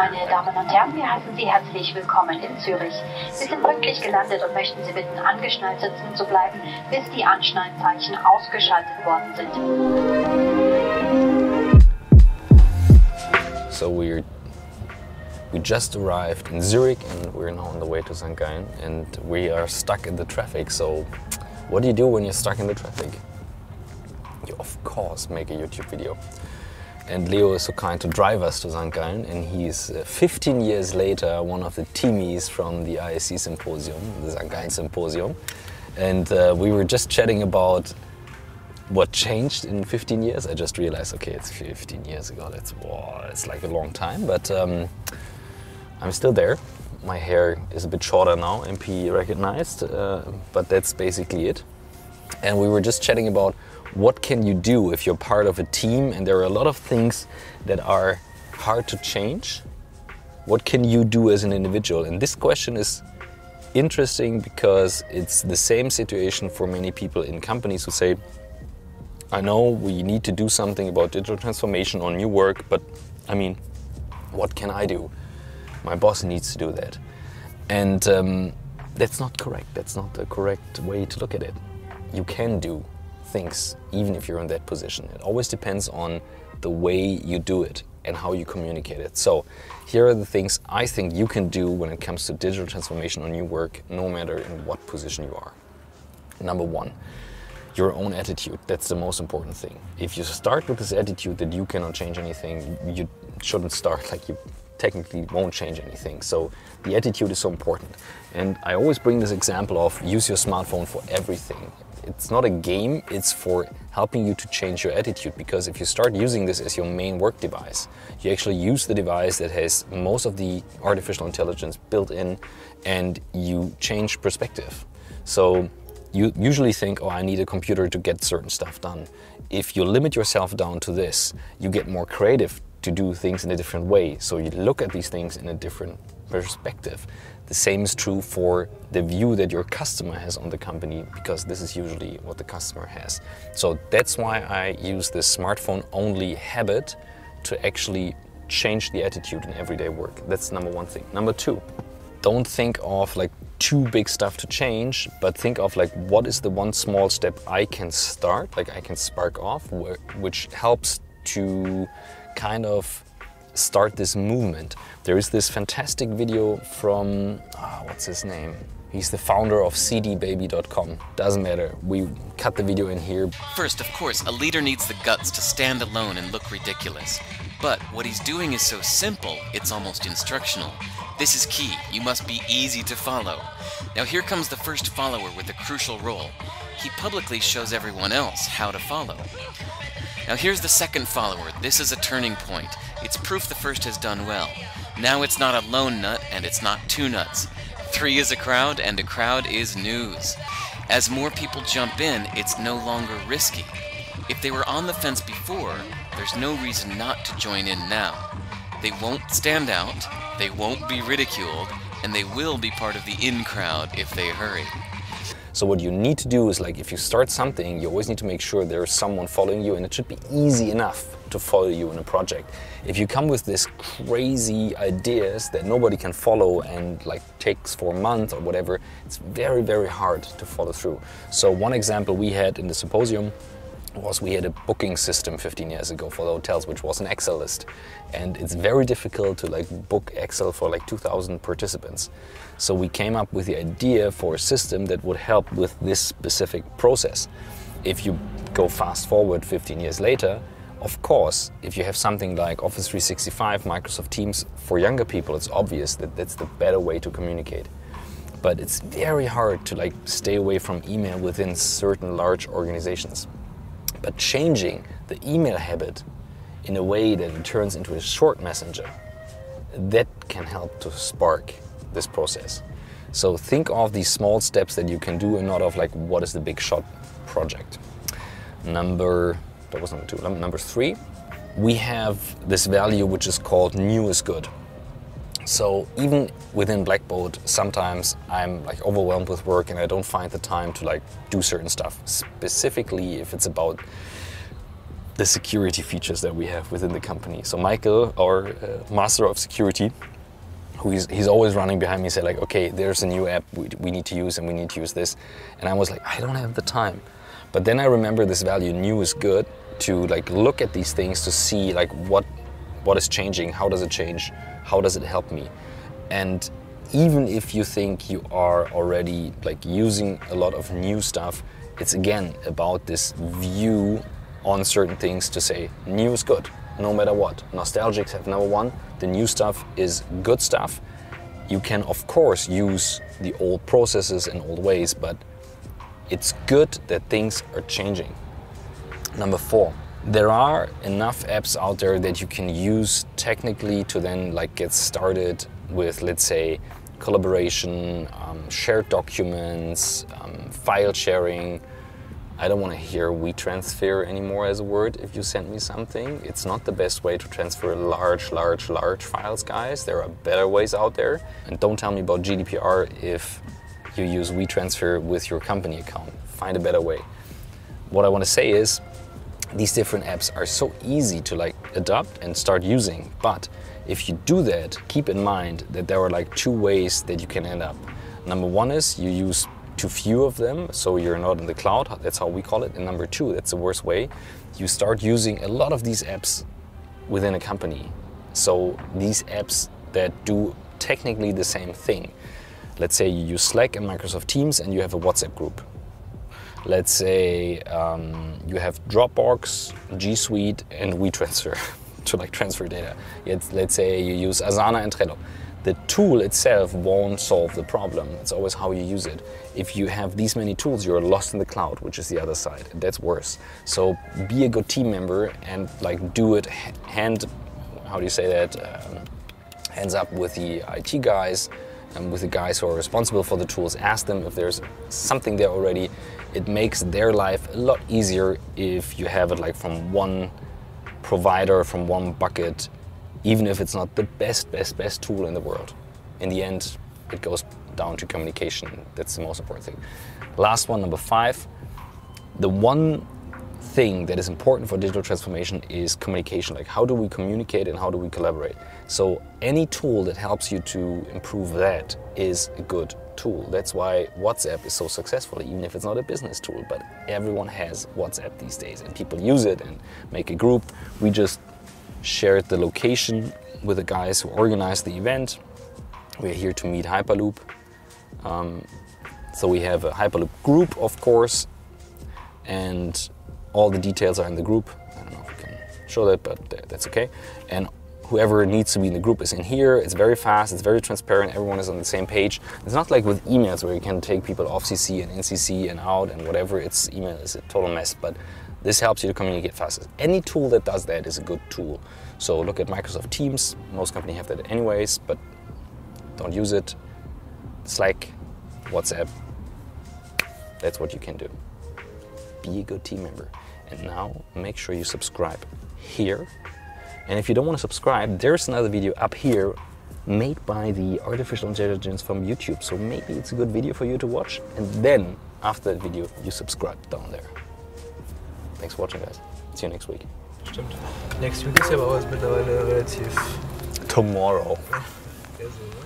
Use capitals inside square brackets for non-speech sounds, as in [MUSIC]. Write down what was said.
Meine Damen und Herren, wir heißen Sie herzlich willkommen in Zürich. Wir sind pünktlich gelandet und möchten Sie bitten, angeschnallt sitzen zu bleiben, bis die Anschnallzeichen ausgeschaltet worden sind. So we're we just arrived in Zurich and we're now on the way to St. Gallen and we are stuck in the traffic. So what do you do when you're stuck in the traffic? You of course make a YouTube video. And Leo is so kind to drive us to St. And he's uh, 15 years later one of the teamies from the ISC symposium, the St. Symposium. And uh, we were just chatting about what changed in 15 years. I just realized, okay, it's 15 years ago. That's wow, it's like a long time. But um, I'm still there. My hair is a bit shorter now, MP recognized, uh, but that's basically it. And we were just chatting about what can you do if you're part of a team and there are a lot of things that are hard to change. What can you do as an individual? And this question is interesting because it's the same situation for many people in companies who say, I know we need to do something about digital transformation or new work, but I mean, what can I do? my boss needs to do that. And um, that's not correct. That's not the correct way to look at it. You can do things even if you're in that position. It always depends on the way you do it and how you communicate it. So here are the things I think you can do when it comes to digital transformation on your work, no matter in what position you are. Number one, your own attitude. That's the most important thing. If you start with this attitude that you cannot change anything, you shouldn't start like you technically won't change anything. So the attitude is so important. And I always bring this example of use your smartphone for everything. It's not a game, it's for helping you to change your attitude because if you start using this as your main work device, you actually use the device that has most of the artificial intelligence built in and you change perspective. So you usually think, oh, I need a computer to get certain stuff done. If you limit yourself down to this, you get more creative to do things in a different way. So you look at these things in a different perspective. The same is true for the view that your customer has on the company because this is usually what the customer has. So that's why I use this smartphone only habit to actually change the attitude in everyday work. That's number one thing. Number two, don't think of like too big stuff to change, but think of like what is the one small step I can start, like I can spark off, which helps to kind of start this movement. There is this fantastic video from, oh, what's his name? He's the founder of cdbaby.com. Doesn't matter, we cut the video in here. First, of course, a leader needs the guts to stand alone and look ridiculous. But what he's doing is so simple, it's almost instructional. This is key, you must be easy to follow. Now here comes the first follower with a crucial role. He publicly shows everyone else how to follow. Now here's the second follower. This is a turning point. It's proof the first has done well. Now it's not a lone nut, and it's not two nuts. Three is a crowd, and a crowd is news. As more people jump in, it's no longer risky. If they were on the fence before, there's no reason not to join in now. They won't stand out, they won't be ridiculed, and they will be part of the in crowd if they hurry. So what you need to do is like if you start something, you always need to make sure there's someone following you and it should be easy enough to follow you in a project. If you come with this crazy ideas that nobody can follow and like takes for a month or whatever, it's very, very hard to follow through. So one example we had in the symposium was we had a booking system 15 years ago for the hotels, which was an Excel list. And it's very difficult to like book Excel for like 2,000 participants. So we came up with the idea for a system that would help with this specific process. If you go fast forward 15 years later, of course, if you have something like Office 365, Microsoft Teams, for younger people, it's obvious that that's the better way to communicate. But it's very hard to like stay away from email within certain large organizations. But changing the email habit in a way that it turns into a short messenger, that can help to spark this process. So think of these small steps that you can do and not of like what is the big shot project. Number, that was number two, number three, we have this value which is called new is good. So even within Blackboat, sometimes I'm like overwhelmed with work and I don't find the time to like do certain stuff. Specifically, if it's about the security features that we have within the company. So Michael, our uh, master of security, who is he's always running behind me, say like, okay, there's a new app we, we need to use and we need to use this, and I was like, I don't have the time. But then I remember this value, new is good, to like look at these things to see like what what is changing, how does it change, how does it help me, and even if you think you are already like using a lot of new stuff, it's again about this view on certain things to say new is good no matter what. Nostalgics have number one, the new stuff is good stuff. You can of course use the old processes and old ways, but it's good that things are changing. Number four, there are enough apps out there that you can use technically to then like get started with let's say collaboration, um, shared documents, um, file sharing, I don't want to hear WeTransfer anymore as a word if you send me something. It's not the best way to transfer large, large, large files, guys. There are better ways out there. And don't tell me about GDPR if you use WeTransfer with your company account. Find a better way. What I want to say is these different apps are so easy to like adopt and start using. But if you do that, keep in mind that there are like two ways that you can end up. Number one is you use too few of them, so you're not in the cloud. That's how we call it. And number two, that's the worst way. You start using a lot of these apps within a company. So these apps that do technically the same thing. Let's say you use Slack and Microsoft Teams and you have a WhatsApp group. Let's say um, you have Dropbox, G Suite, and WeTransfer [LAUGHS] to like transfer data. Yet, let's say you use Asana and Trello the tool itself won't solve the problem. It's always how you use it. If you have these many tools, you're lost in the cloud, which is the other side. That's worse. So be a good team member and like do it hand, how do you say that? Um, hands up with the IT guys and with the guys who are responsible for the tools. Ask them if there's something there already. It makes their life a lot easier if you have it like from one provider, from one bucket even if it's not the best, best, best tool in the world. In the end, it goes down to communication. That's the most important thing. Last one, number five. The one thing that is important for digital transformation is communication. Like, how do we communicate and how do we collaborate? So, any tool that helps you to improve that is a good tool. That's why WhatsApp is so successful, even if it's not a business tool. But everyone has WhatsApp these days, and people use it and make a group. We just shared the location with the guys who organized the event. We're here to meet Hyperloop. Um, so we have a Hyperloop group, of course, and all the details are in the group. I don't know if we can show that, but that's okay. And whoever needs to be in the group is in here. It's very fast, it's very transparent, everyone is on the same page. It's not like with emails where you can take people off CC and in CC and out and whatever. It's email is a total mess, but this helps you to communicate faster. Any tool that does that is a good tool. So look at Microsoft Teams. Most companies have that anyways, but don't use it. Slack, WhatsApp. That's what you can do. Be a good team member. And now make sure you subscribe here. And if you don't want to subscribe, there's another video up here made by the artificial intelligence from YouTube. So maybe it's a good video for you to watch. And then after that video, you subscribe down there. Thanks for watching, guys. See you next week. Stimmt. Next Week ist ja auch mittlerweile relativ. Tomorrow. Ja, so, ne?